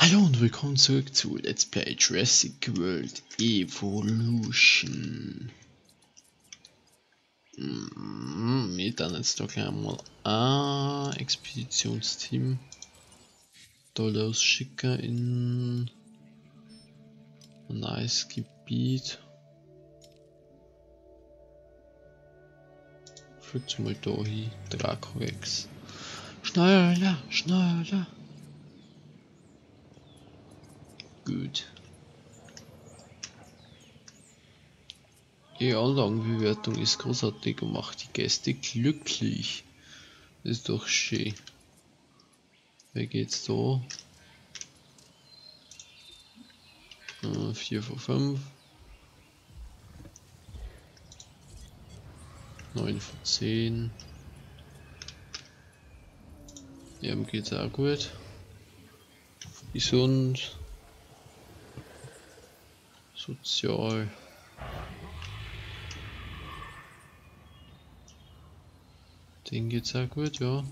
Hallo und willkommen zurück zu Let's Play Jurassic World Evolution. Mm, wir dann jetzt doch gleich mal ein Expeditionsteam da losschicken in ein neues Gebiet. Fliegt mal da hin, Dracorex. Schneller, schneller. Gut. Die Anlagenbewertung ist großartig und macht die Gäste glücklich. Das ist doch schön. Wer geht's da? 4 von 5. 9 von 10. Ihm geht's auch gut. Gesund. Sozial. Den geht's auch gut, ja.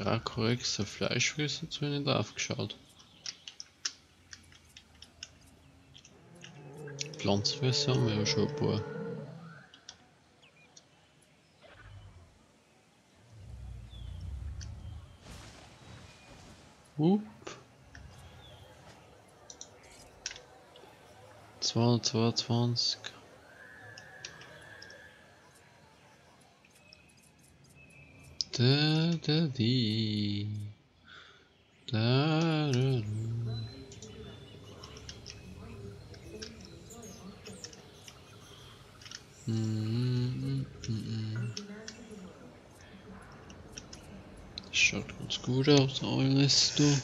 Der Fleischfresser, zu nicht aufgeschaut. Pflanzenfresser haben wir ja schon ein paar. Upp. 222. Da da di. Da da da. Schaut ganz gut aus, alles du.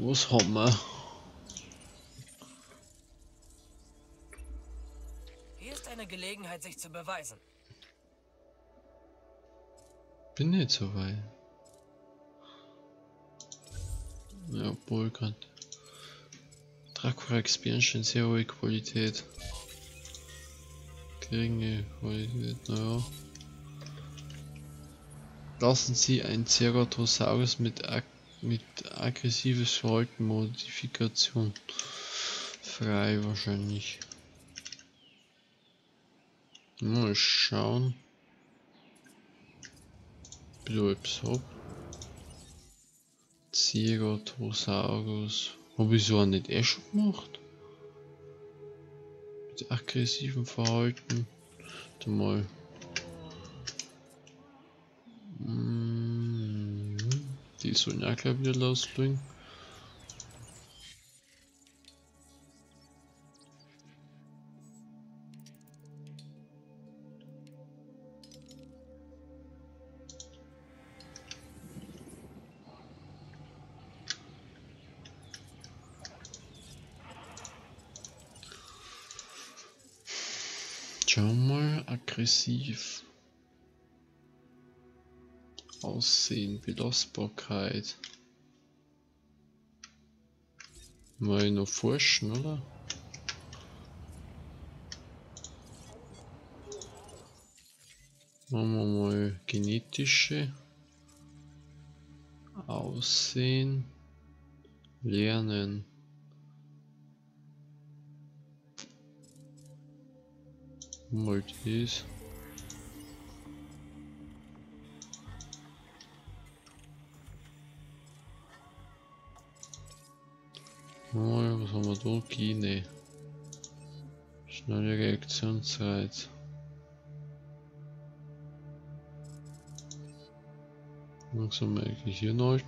Was haben wir? Zu beweisen. Bin nicht so weit. Ja, obwohl kann. Dracula Expansion, sehr hohe Qualität. Geringe Qualität, naja. Lassen Sie ein Ceratosaurus mit, ag mit aggressives Verhalten Modifikation frei wahrscheinlich. Mal schauen. Bleib so. Ceratosaurus. Habe ich so auch nicht eh schon gemacht? Mit aggressivem Verhalten. Warte mal. Mm, Die sollen auch gleich wieder loslegen. Aggressiv. Aussehen, Belastbarkeit. Mal noch forschen, oder? Machen wir mal genetische. Aussehen. Lernen. Mal dies. Mal, was haben wir da? Gene. Schnelle Reaktionszeit. Langsam eigentlich hier neu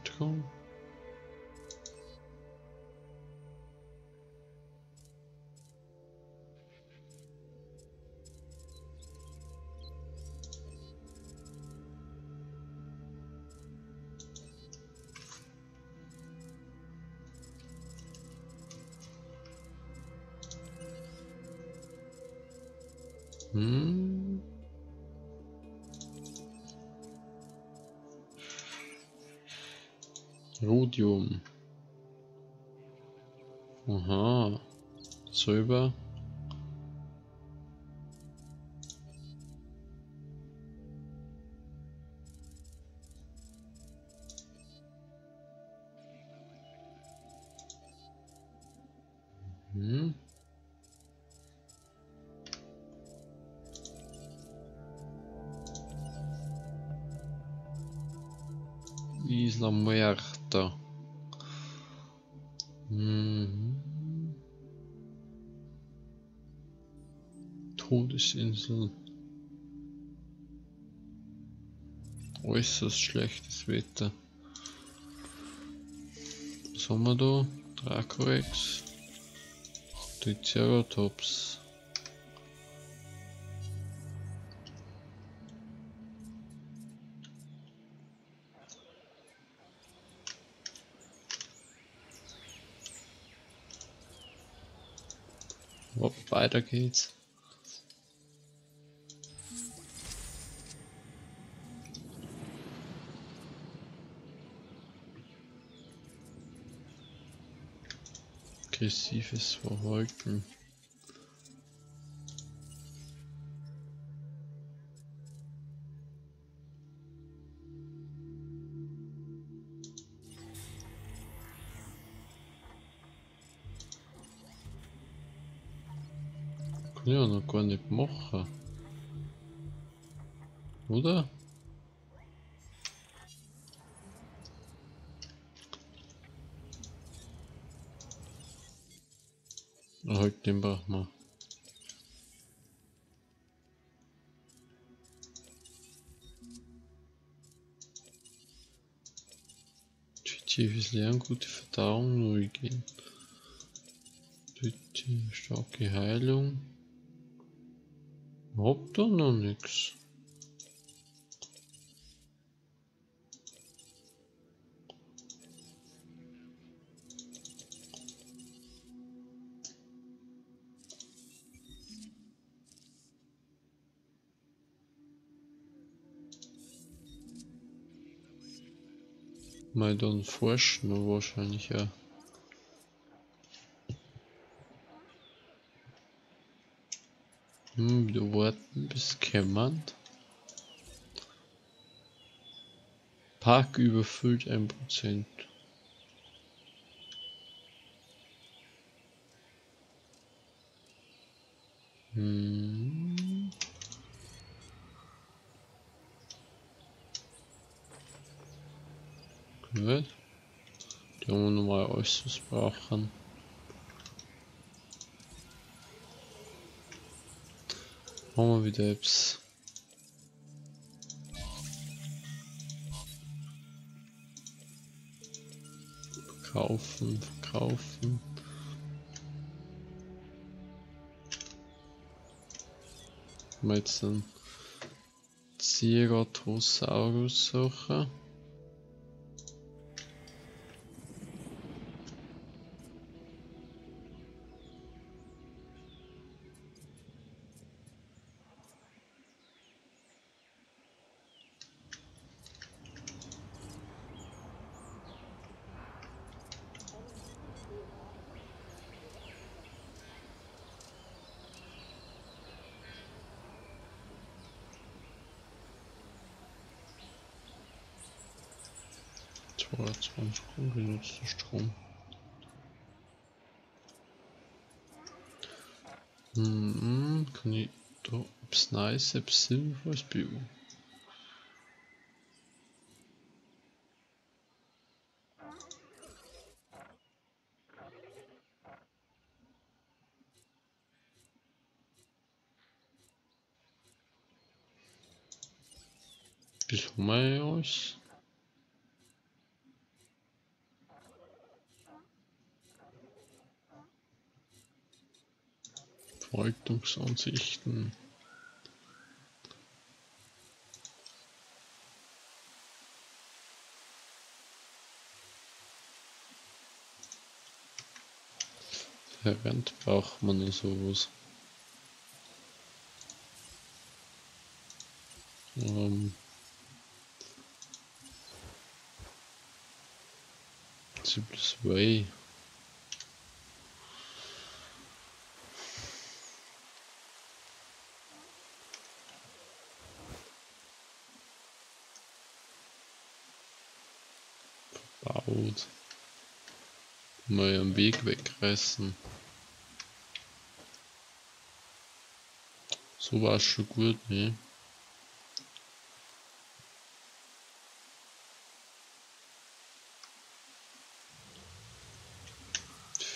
Rhodium. Aha. Silber. Todesinsel. Äußerst schlechtes Wetter. Was haben wir da? Dracorex. Triceratops. Hopp, weiter geht's. Aggressives Verhalten. Kann ja noch gar nicht machen. Oder? Halt den brauchen wir. Tiefes Lernen, gute Verdauung, neu gehen. Starke Heilung. Hab da noch nix. Mal dann forschen, wahrscheinlich ja. Hm, wieder warten bis kämmert. Park überfüllt 1%. Hm. Gut. Die haben wir alles brauchen. Machen wir wieder Apps. Verkaufen, verkaufen. Wir jetzt einen Ceratosaurus suchen. Ungenutzter Strom. Hm, kann ich da etwas Nice, etwas Sinnvolles bauen? Wie haben Verwaltungsansichten. Verrennt braucht man ja sowas. Ähm, Simples Way. Verbaut. Mal am Weg wegreißen. So war es schon gut, ne?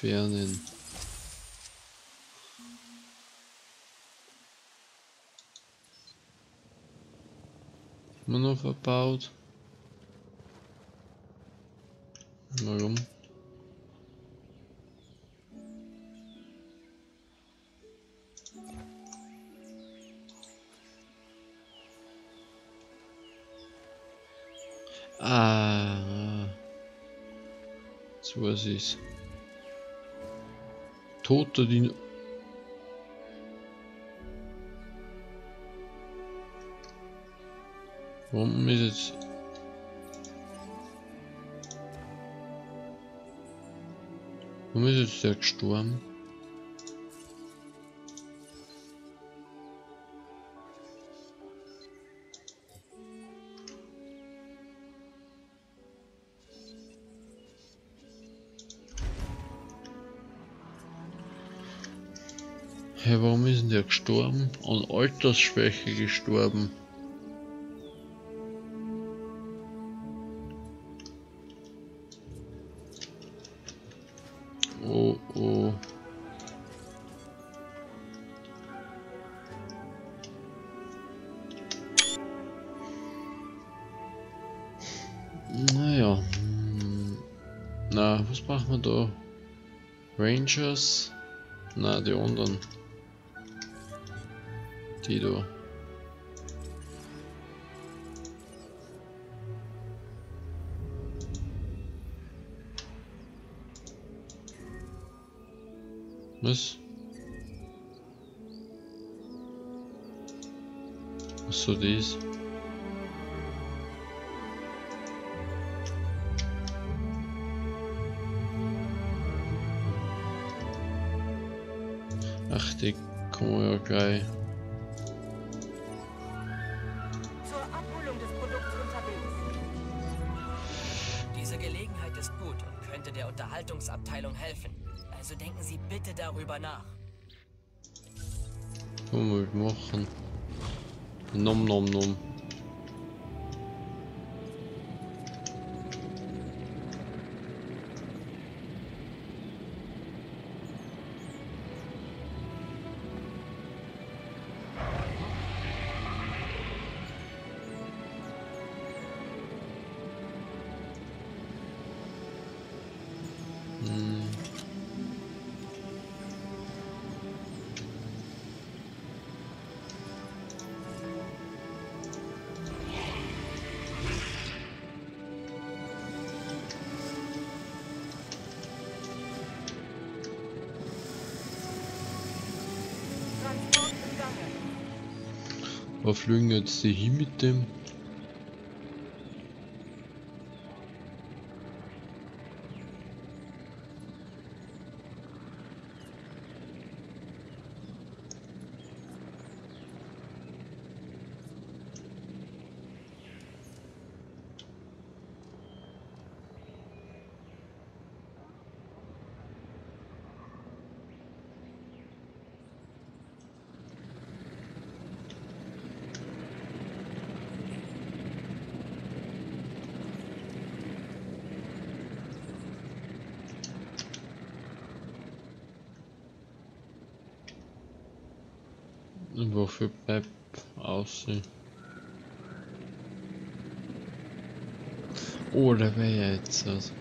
Entfernen. Immer noch verbaut. Warum? Ah. So was ist. Tote, die... Warum ist jetzt... Warum ist jetzt der gestorben? Hey, warum ist denn der gestorben? An Altersschwäche gestorben. Oh, oh. Naja. hm. Na, was machen wir da? Rangers? Na, die anderen. Die da. Was? Was so dies? Ach, die kommen ja gleich. Wo fliegen jetzt hin mit dem? Wofür bleibt aussehen? Oh, da wäre ja jetzt was.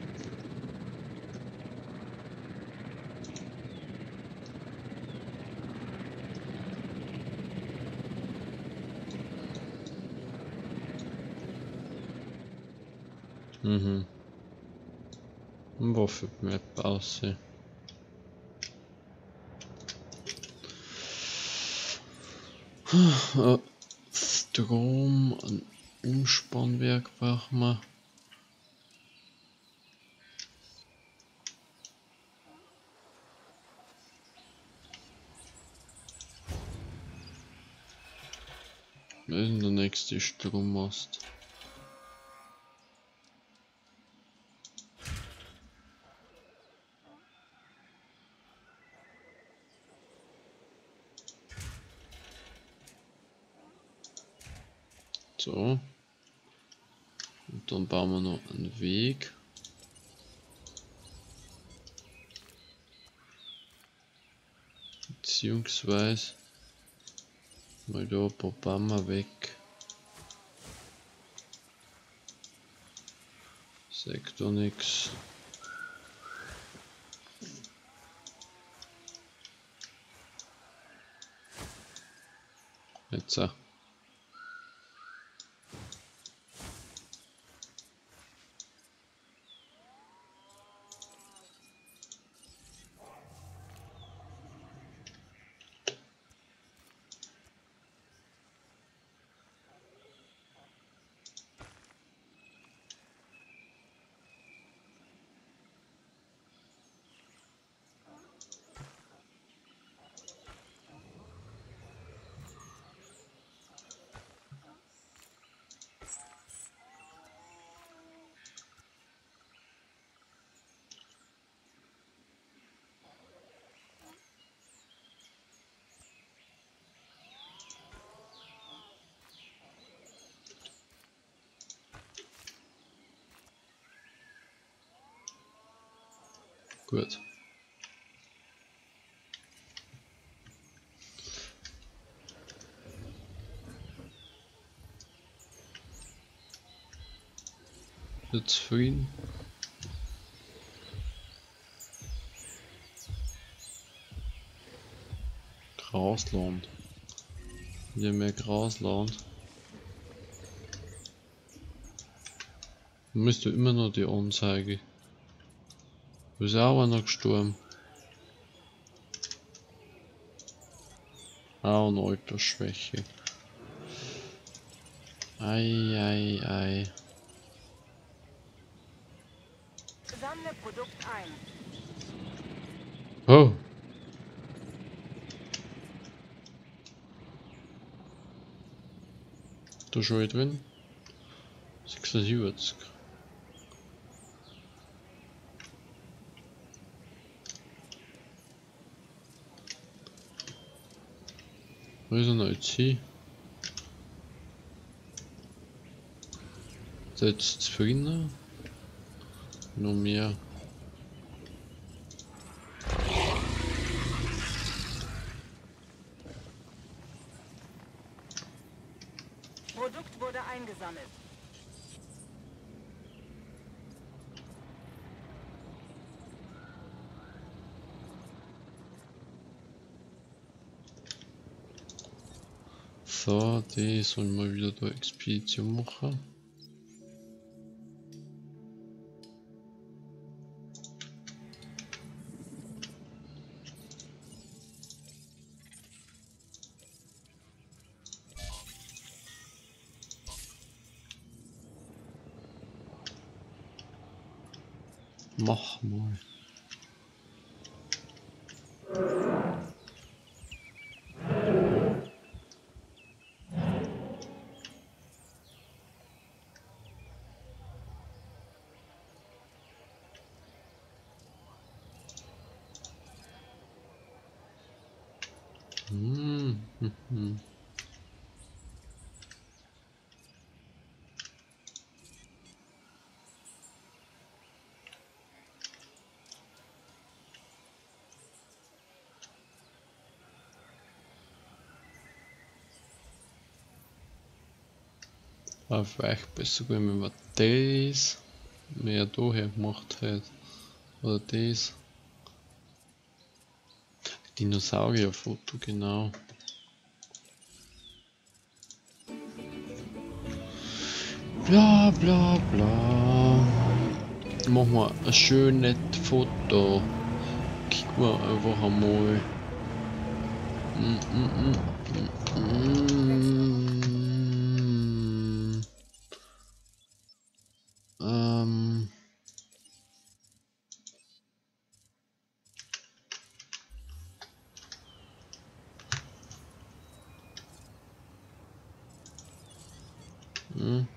Mhm. Und Wofür bleibt aussehen? Strom, ein Umspannwerk brauchen wir. Was ist der nächste Strommast? So. Und dann bauen wir noch einen Weg. Beziehungsweise mal da ein paar Bäume weg. Sektor nix. Jetzt. Gut. Jetzt Frieden. Grasland. Hier mehr Grasland. Müsste immer noch die Anzeige. Einer gestorben. Auch eine Altersschwäche. Ei, ei, ei. Sammle Produkt ein. Oh. Da schon drin? 76. Er jetzt hin? Seid zufrieden? Noch mehr. So, die sollen mal wieder da Expedition Hm, hm, hm. Aber vielleicht besser wenn man das mehr daher gemacht hat. Oder das. Dinosaurierfoto, genau. Bla bla bla. Machen wir ein schönes Foto. Kicken wir einfach einmal. Mm, mm, mm, mm, mm. Mhm.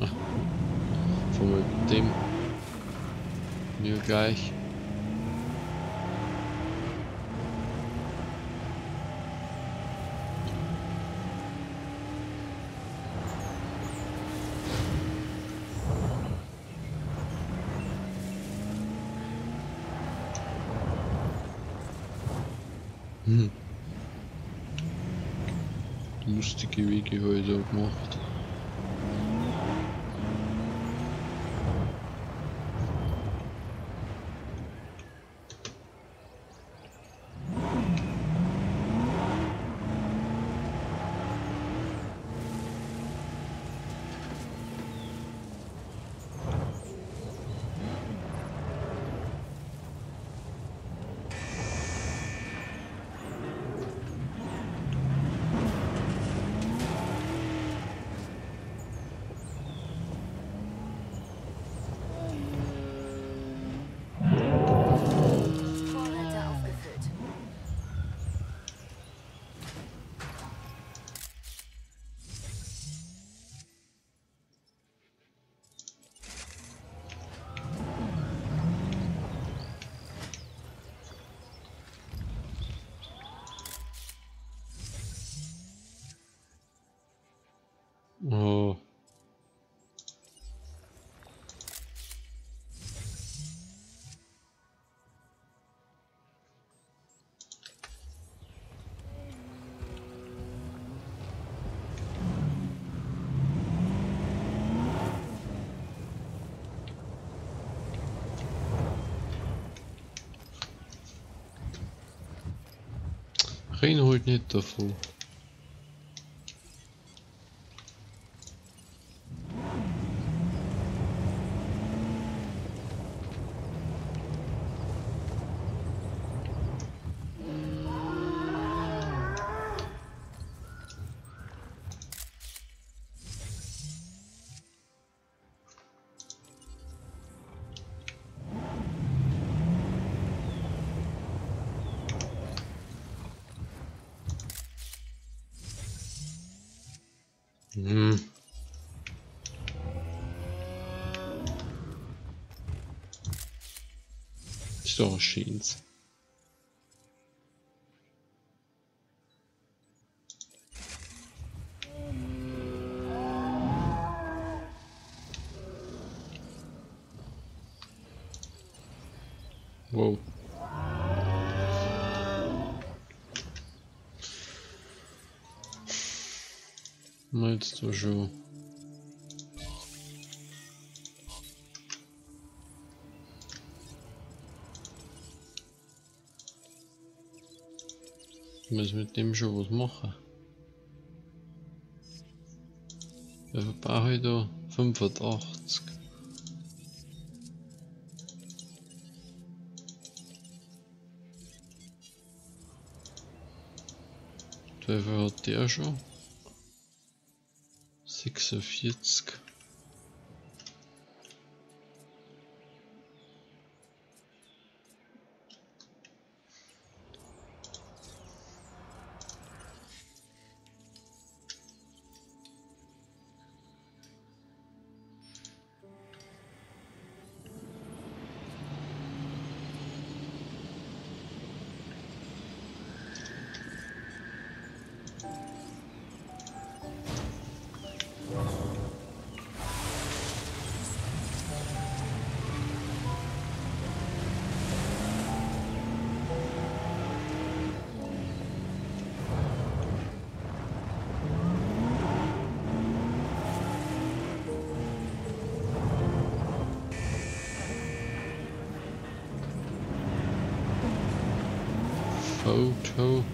Ach. Fangen wir mit dem mir gleich. Hm. Lustige Wege heute gemacht. Reinhold nicht davon. Ist doch Sheens. Wow. Meinst du Müssen mit dem schon was machen. Wir verbrauchen da 85. Wie viel hat der schon? 46. Photo.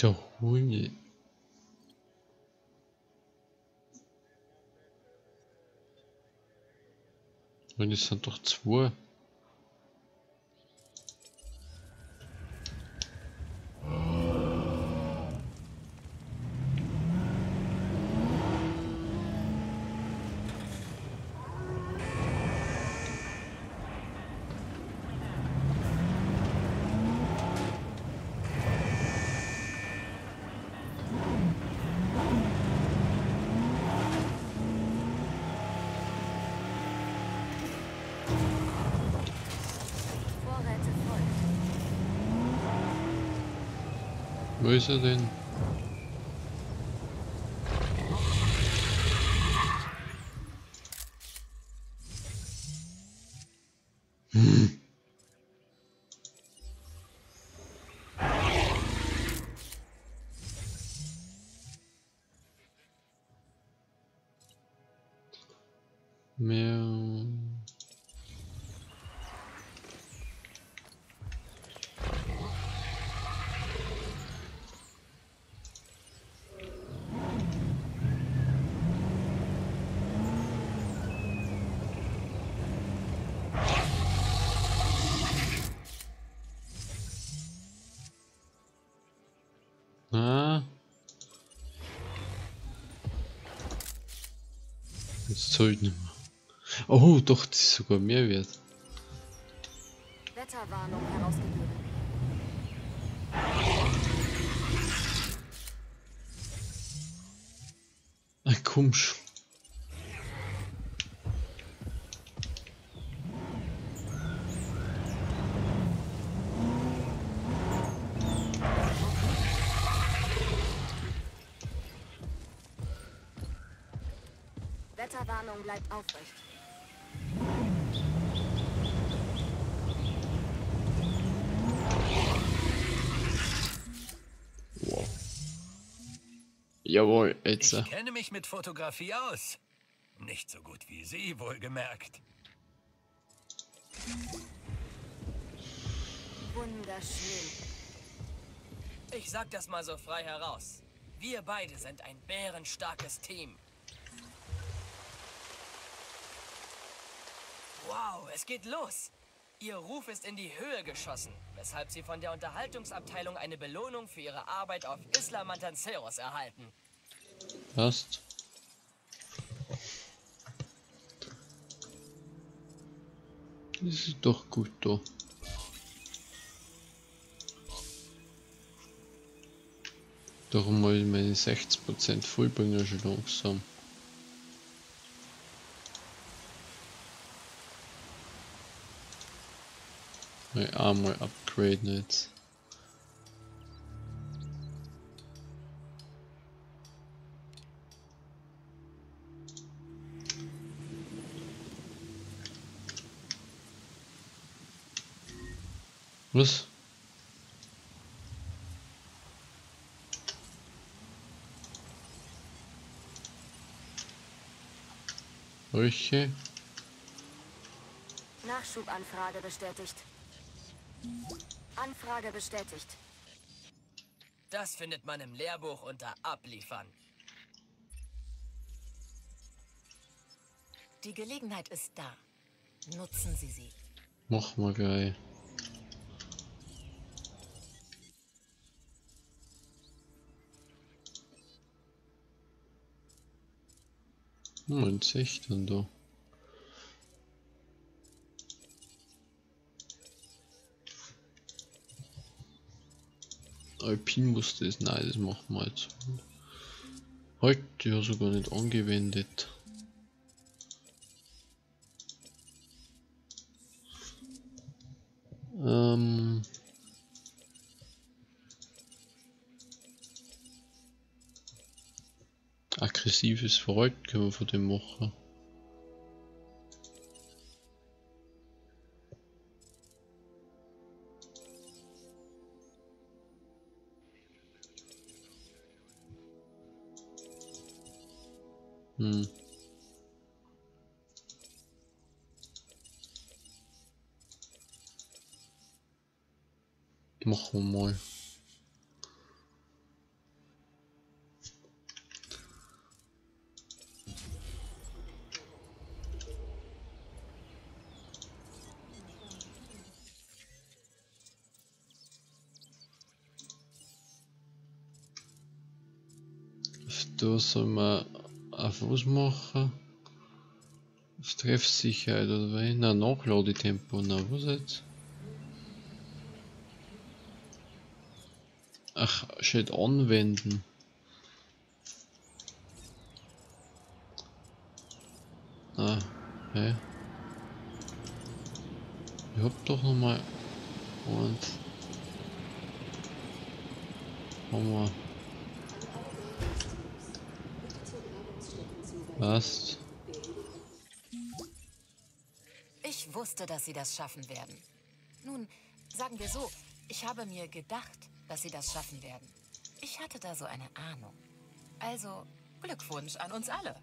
Der Hund. Und es sind doch zwei. Wo ist er denn? Jetzt zahlt nicht mehr. Oh, doch, das ist sogar mehr wert. Wetterwarnung herausgegeben. Ach komm schon. Aufrecht. Wow. Jawohl, jetzt. Ich kenne mich mit Fotografie aus. Nicht so gut wie Sie, wohlgemerkt. Wunderschön. Ich sag das mal so frei heraus. Wir beide sind ein bärenstarkes Team. Wow, es geht los. Ihr Ruf ist in die Höhe geschossen, weshalb Sie von der Unterhaltungsabteilung eine Belohnung für Ihre Arbeit auf Isla Mantanceros erhalten. Passt. Das ist doch gut da. Darum mal meine 60% Vollbringer schon langsam. Mal einmal upgraden jetzt. Was? Welche? Nachschubanfrage bestätigt. Anfrage bestätigt. Das findet man im Lehrbuch unter Abliefern. Die Gelegenheit ist da. Nutzen Sie sie. Mach mal geil. Moment, sehe ich denn da? Alpin musste es, nein, das machen wir jetzt. Heute ja sogar nicht angewendet. Ähm. Aggressives Verhalten können wir von dem machen. Hm. Machen wir mal. Da soll man auf was machen? Auf Treffsicherheit oder was? Na, Nachladetempo, na, was jetzt? Ach, steht anwenden. Ah, hä? Ich hab doch noch mal und Hammer. Was? Ich wusste, dass Sie das schaffen werden. Nun, sagen wir so, ich habe mir gedacht, dass Sie das schaffen werden. Ich hatte da so eine Ahnung. Also, Glückwunsch an uns alle.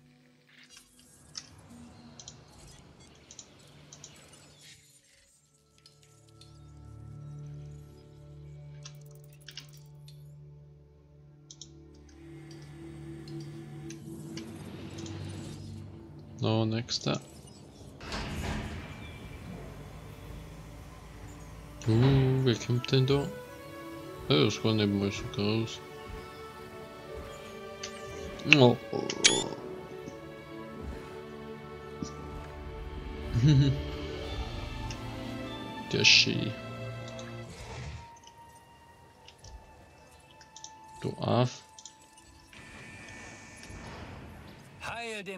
No, nächster. Uh, wer kommt denn da? Ja, das war nicht mal so groß. Oh. Der Ski. Du Af.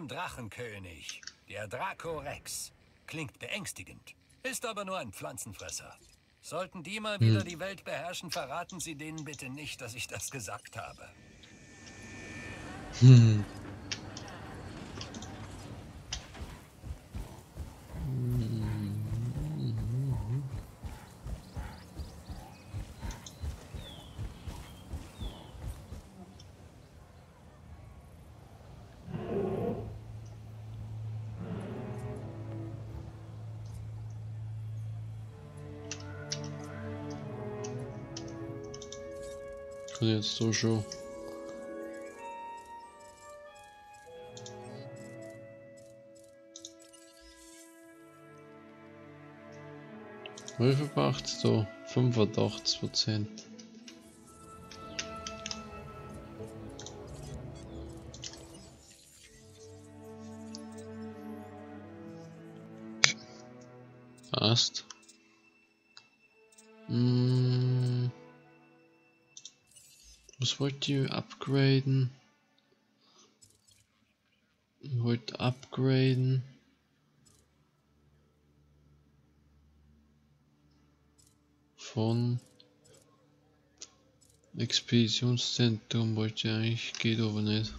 Dem Drachenkönig, der Draco Rex. Klingt beängstigend, ist aber nur ein Pflanzenfresser. Sollten die mal wieder die Welt beherrschen, verraten Sie denen bitte nicht, dass ich das gesagt habe. Hm. Kann jetzt. Wie viel braucht es da? 85 Prozent. Passt. Was wollt ihr upgraden? Wollt upgraden? Von Expeditionszentrum wollte ich eigentlich, geht aber nicht.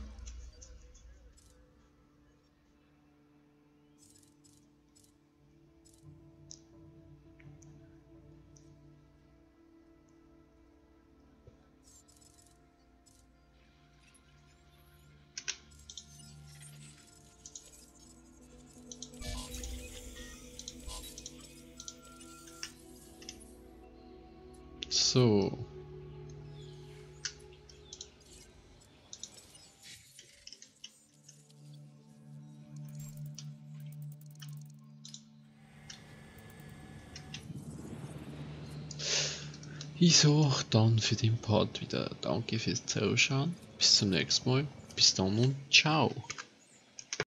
Ich sag dann für den Part wieder Danke fürs Zuschauen. Bis zum nächsten Mal. Bis dann und ciao.